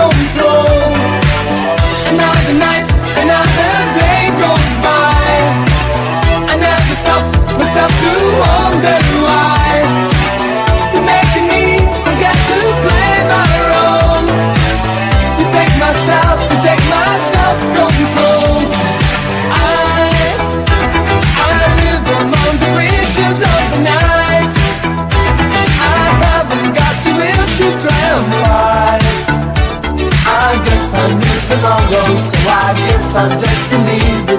don't know. need.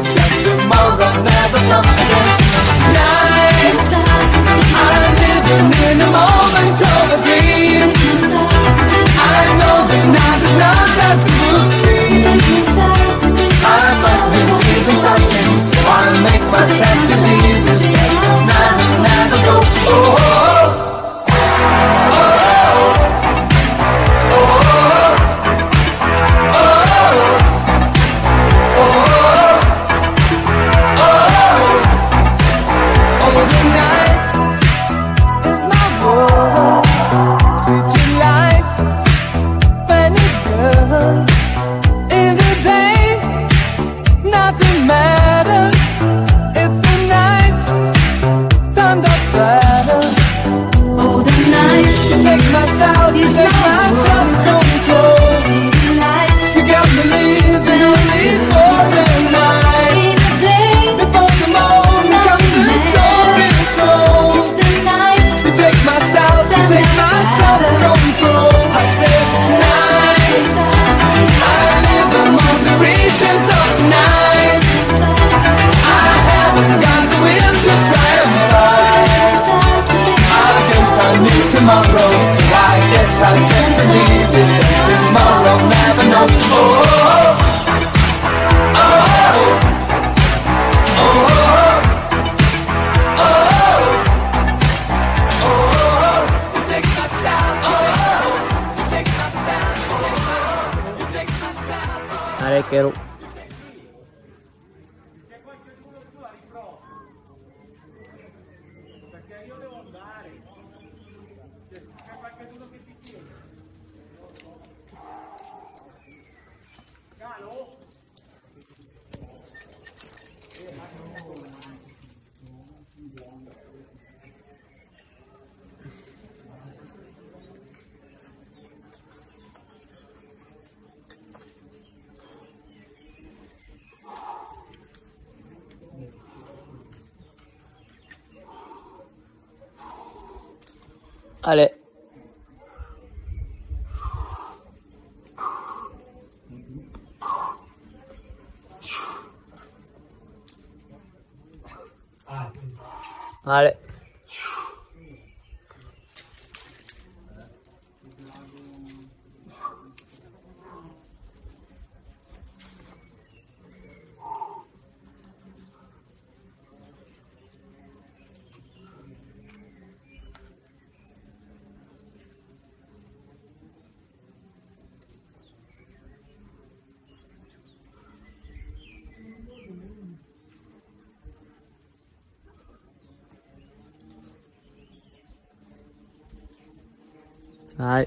It's the night time to brighter. You take my soul, you take my soul. Arequero. 来，来。Đấy.